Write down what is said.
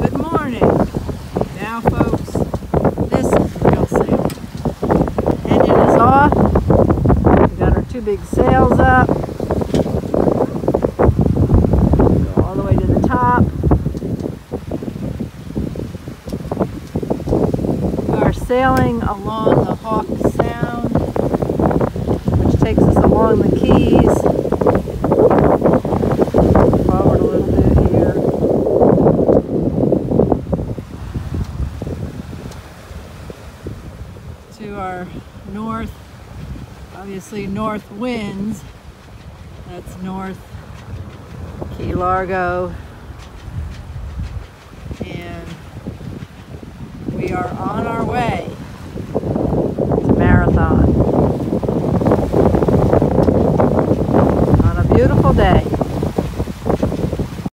Good morning. Now folks, this is real sail. Engine is off. We got our two big sails up. Go all the way to the top. We are sailing along the Hawk Sound, which takes us to our north, obviously north winds. That's north Key Largo. And we are on our way to Marathon on a beautiful day.